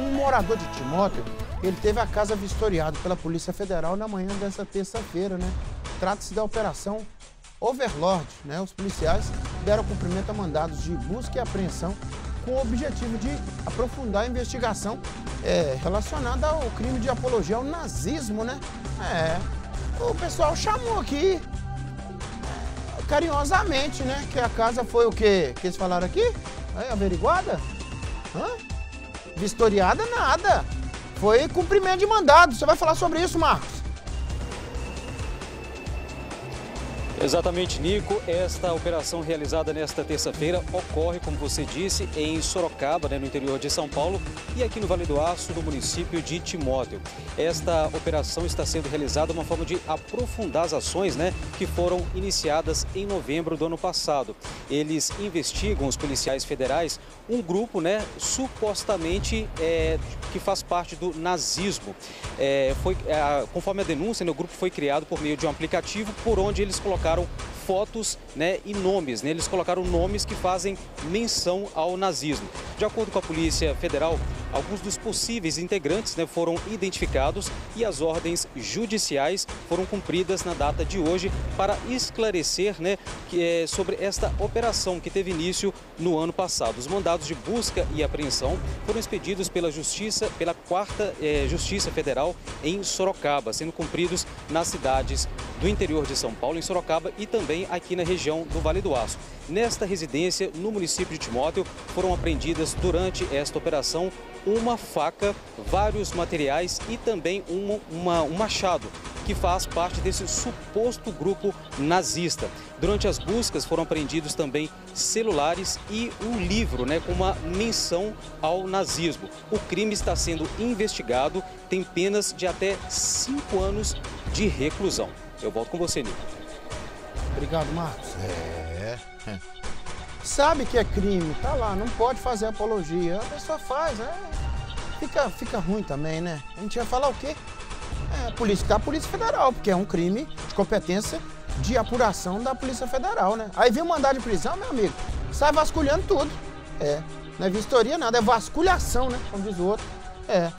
Um morador de Timóteo, ele teve a casa vistoriada pela Polícia Federal na manhã dessa terça-feira, né? Trata-se da operação Overlord, né? Os policiais deram cumprimento a mandados de busca e apreensão com o objetivo de aprofundar a investigação é, relacionada ao crime de apologia ao nazismo, né? É, o pessoal chamou aqui é, carinhosamente, né? Que a casa foi o quê? Que eles falaram aqui? Averiguada? Hã? Vistoriada nada. Foi cumprimento de mandado. Você vai falar sobre isso, Marcos? Exatamente, Nico. Esta operação realizada nesta terça-feira ocorre, como você disse, em Sorocaba, né, no interior de São Paulo, e aqui no Vale do Aço, no município de Timóteo. Esta operação está sendo realizada uma forma de aprofundar as ações né, que foram iniciadas em novembro do ano passado. Eles investigam, os policiais federais, um grupo né, supostamente é, que faz parte do nazismo. É, foi, é, conforme a denúncia, né, o grupo foi criado por meio de um aplicativo por onde eles colocaram colocaram fotos né, e nomes. Né? Eles colocaram nomes que fazem menção ao nazismo. De acordo com a Polícia Federal, alguns dos possíveis integrantes né, foram identificados e as ordens judiciais foram cumpridas na data de hoje para esclarecer né, que, é, sobre esta operação que teve início no ano passado. Os mandados de busca e apreensão foram expedidos pela Justiça, pela quarta é, Justiça Federal em Sorocaba, sendo cumpridos nas cidades do interior de São Paulo, em Sorocaba, e também aqui na região do Vale do Aço. Nesta residência, no município de Timóteo, foram apreendidas durante esta operação uma faca, vários materiais e também uma, uma, um machado que faz parte desse suposto grupo nazista. Durante as buscas foram apreendidos também celulares e um livro né, com uma menção ao nazismo. O crime está sendo investigado, tem penas de até cinco anos de reclusão. Eu volto com você, Nico. Obrigado, Marcos. É. Sabe que é crime, tá lá, não pode fazer apologia. A pessoa faz, é. Fica, fica ruim também, né? A gente ia falar o quê? É, a polícia da Polícia Federal, porque é um crime de competência de apuração da Polícia Federal, né? Aí vem o mandado de prisão, meu amigo, sai vasculhando tudo. É, não é vistoria nada, é vasculhação, né? Como diz o outro. É.